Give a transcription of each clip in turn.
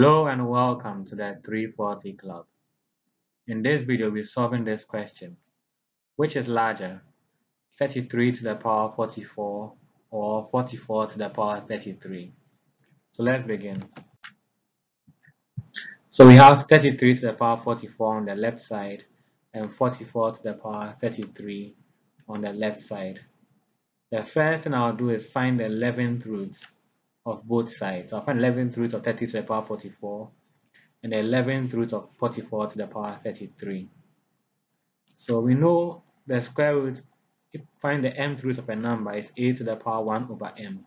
Hello and welcome to the 340 Club. In this video, we're solving this question. Which is larger, 33 to the power 44 or 44 to the power 33? So let's begin. So we have 33 to the power 44 on the left side and 44 to the power 33 on the left side. The first thing I'll do is find the 11th root of both sides. I'll find 11th root of 30 to the power 44 and the 11th root of 44 to the power 33. So we know the square root, if find the mth root of a number is a to the power 1 over m.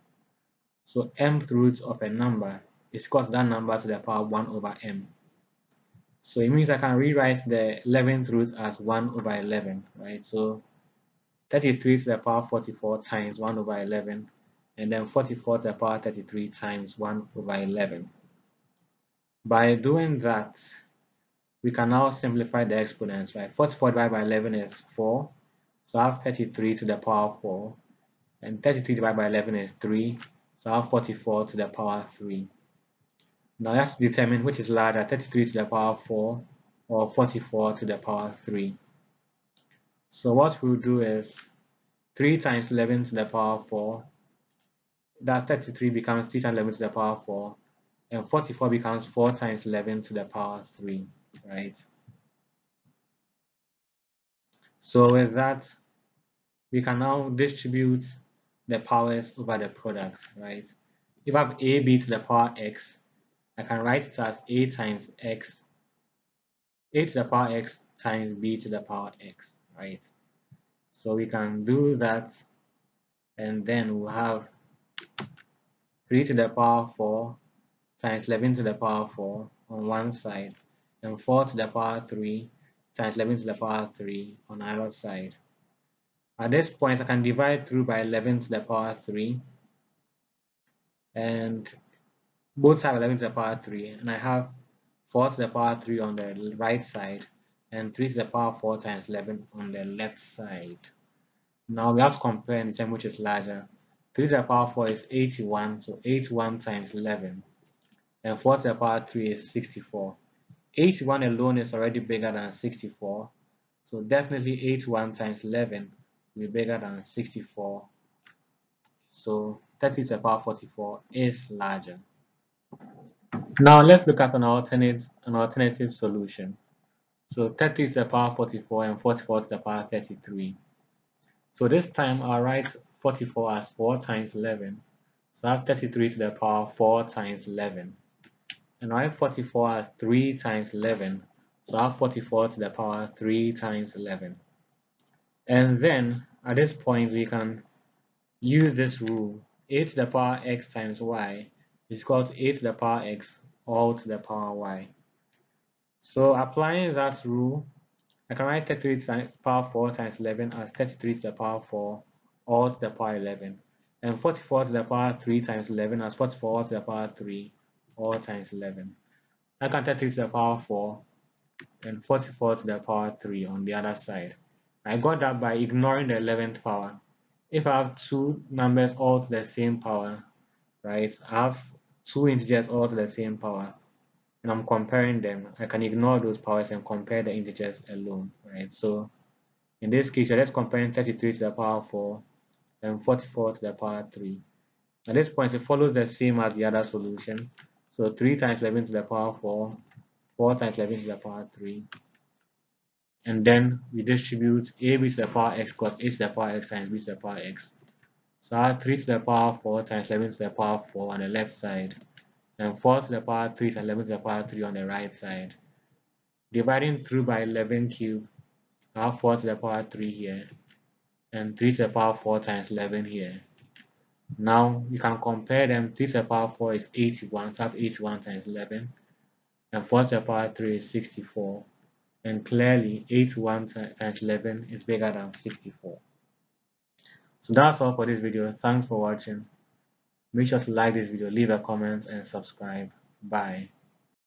So mth root of a number is equal to that number to the power 1 over m. So it means I can rewrite the 11th root as 1 over 11, right? So 33 to the power 44 times 1 over 11 and then 44 to the power 33 times 1 over 11. By doing that, we can now simplify the exponents, right? 44 divided by 11 is 4, so I have 33 to the power 4, and 33 divided by 11 is 3, so I have 44 to the power 3. Now let's determine which is larger, 33 to the power 4 or 44 to the power 3. So what we'll do is 3 times 11 to the power 4 that 33 becomes 3 times 11 to the power 4 and 44 becomes 4 times 11 to the power 3 right? So with that we can now distribute the powers over the product right? If I have ab to the power x I can write it as a times x a to the power x times b to the power x right? So we can do that and then we'll have 3 to the power 4 times 11 to the power 4 on one side and 4 to the power 3 times 11 to the power 3 on the other side. At this point, I can divide through by 11 to the power 3 and both have 11 to the power 3 and I have 4 to the power 3 on the right side and 3 to the power 4 times 11 on the left side. Now we have to compare and determine which is larger. 3 to the power 4 is 81, so 81 times 11. And 4 to the power 3 is 64. 81 alone is already bigger than 64, so definitely 81 times 11 will be bigger than 64. So 30 to the power 44 is larger. Now let's look at an alternate an alternative solution. So 30 to the power 44 and 44 to the power 33. So this time I'll write 44 as 4 times 11. So I have 33 to the power 4 times 11. And I have 44 as 3 times 11. So I have 44 to the power 3 times 11. And then at this point we can use this rule. a to the power x times y is equal to a to the power x all to the power y. So applying that rule, I can write 33 to the power 4 times 11 as 33 to the power 4 all to the power 11 and 44 to the power 3 times 11 as 44 to the power 3 all times 11 I can take 3 to the power 4 and 44 to the power 3 on the other side. I got that by ignoring the 11th power. If I have two numbers all to the same power right I have two integers all to the same power and I'm comparing them I can ignore those powers and compare the integers alone right so in this case let's compare 33 to the power 4 and 44 to the power 3. At this point, it follows the same as the other solution. So 3 times 11 to the power 4, 4 times 11 to the power 3. And then we distribute a b to the power x cos a to the power x times b to the power x. So I have 3 to the power 4 times 11 to the power 4 on the left side. And 4 to the power 3 times 11 to the power 3 on the right side. Dividing through by 11 cubed, I have 4 to the power 3 here and 3 to the power 4 times 11 here. Now you can compare them. 3 to the power 4 is 81, so I have 81 times 11, and 4 to the power 3 is 64. And clearly 81 times 11 is bigger than 64. So that's all for this video. Thanks for watching. Make sure to like this video, leave a comment, and subscribe. Bye.